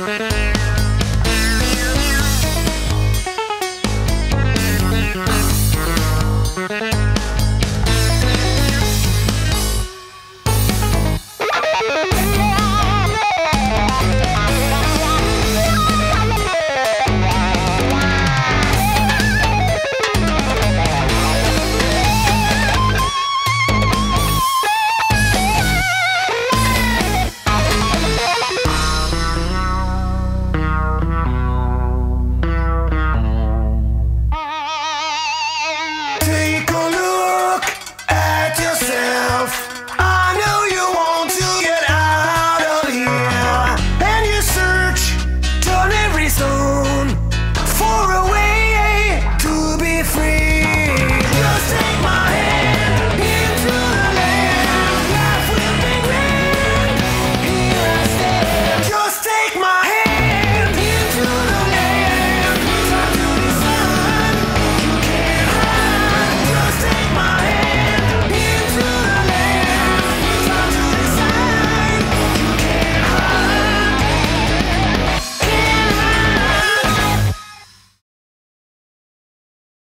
Bye.